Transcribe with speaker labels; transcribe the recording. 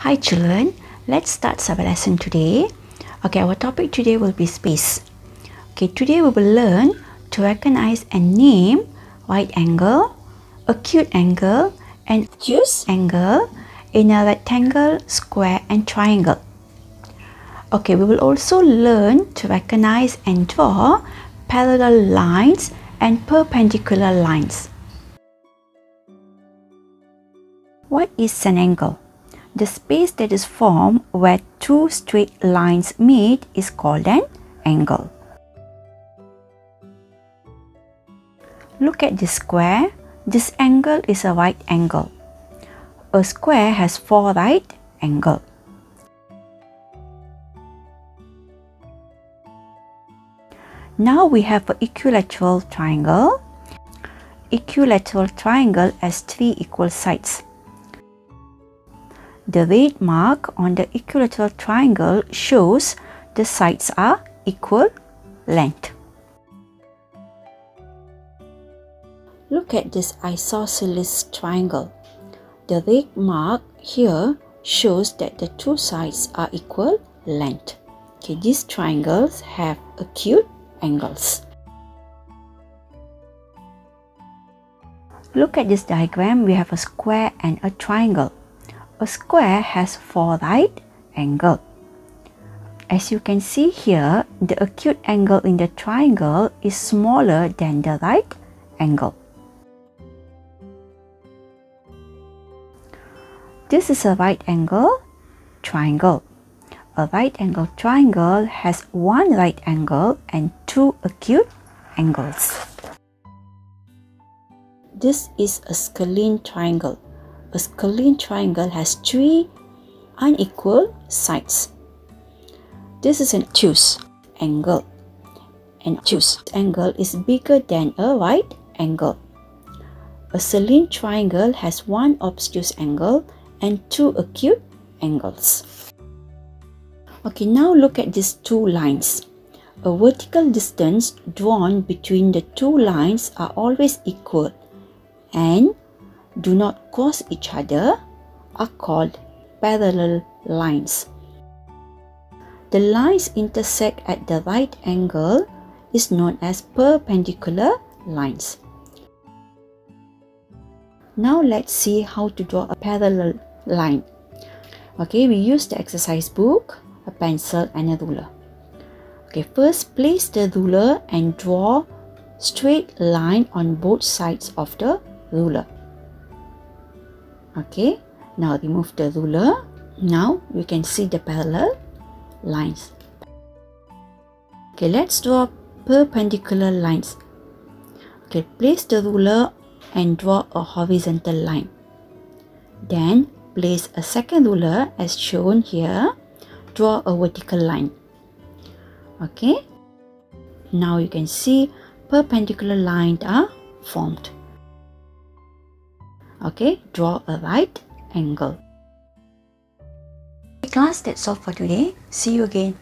Speaker 1: Hi children, let's start our lesson today. Okay, our topic today will be space. Okay, today we will learn to recognize and name right angle, acute angle, and obtuse angle in a rectangle, square, and triangle. Okay, we will also learn to recognize and draw parallel lines and perpendicular lines. What is an angle? The space that is formed where two straight lines meet is called an angle. Look at this square. This angle is a right angle. A square has four right angles. Now we have an equilateral triangle. Equilateral triangle has three equal sides. The red mark on the equilateral triangle shows the sides are equal length. Look at this isosceles triangle. The red mark here shows that the two sides are equal length. Okay, these triangles have acute angles. Look at this diagram, we have a square and a triangle. A square has four right angles. As you can see here, the acute angle in the triangle is smaller than the right angle. This is a right angle triangle. A right angle triangle has one right angle and two acute angles. This is a scalene triangle a scalene triangle has three unequal sides. This is an obtuse angle. An obtuse angle is bigger than a right angle. A scalene triangle has one obtuse angle and two acute angles. Okay, now look at these two lines. A vertical distance drawn between the two lines are always equal and do not cross each other are called parallel lines. The lines intersect at the right angle is known as perpendicular lines. Now let's see how to draw a parallel line. Okay, we use the exercise book, a pencil and a ruler. Okay, first place the ruler and draw straight line on both sides of the ruler okay now remove the ruler. Now you can see the parallel lines. Okay let's draw perpendicular lines. Okay place the ruler and draw a horizontal line. Then place a second ruler as shown here. Draw a vertical line. Okay now you can see perpendicular lines are formed Okay, draw a right angle. Class, that's all for today. See you again